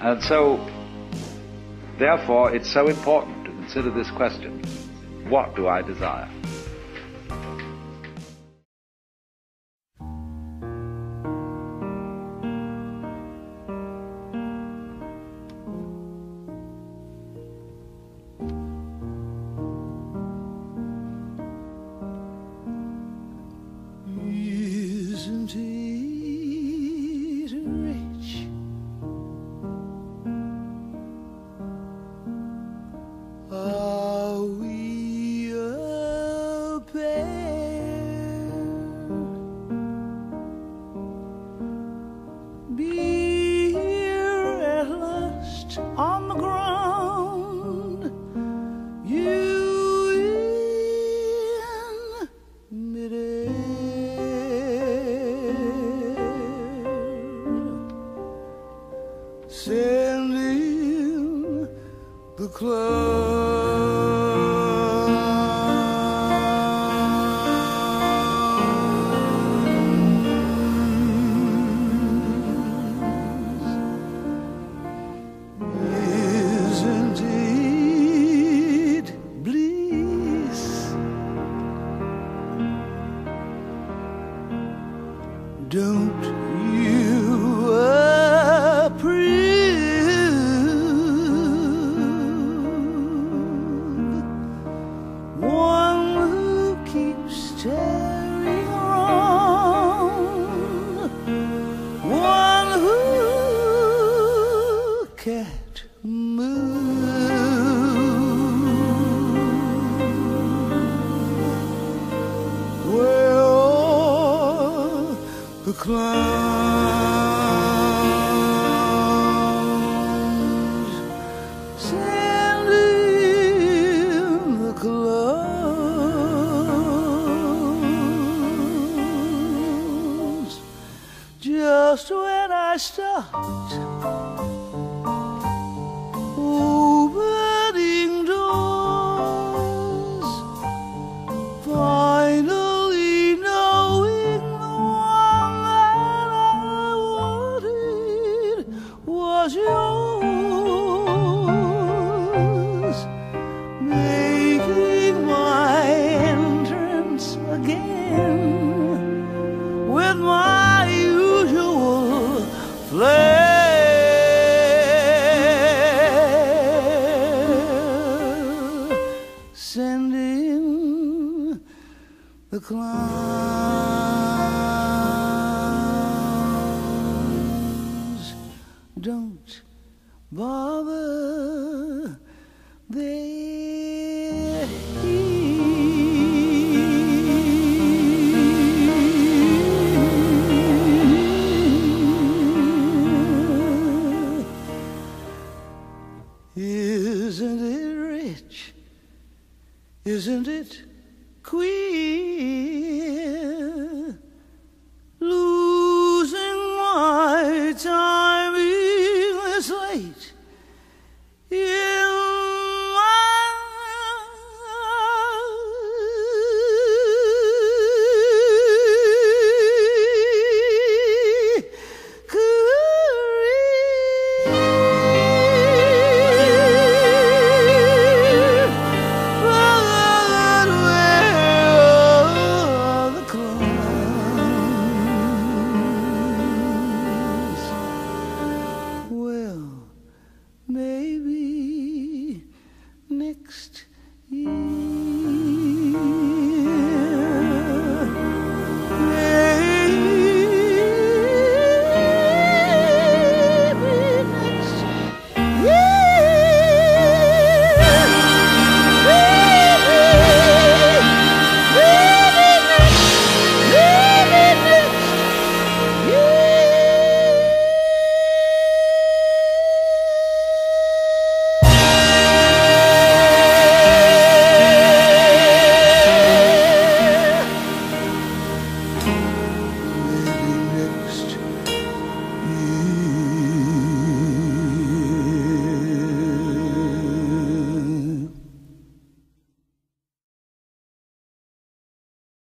And so, therefore, it's so important to consider this question what do I desire? The clouds. Clowns in the clouds just when I stopped was yours, making my entrance again with my usual flair, sending the clowns Isn't it? Queer?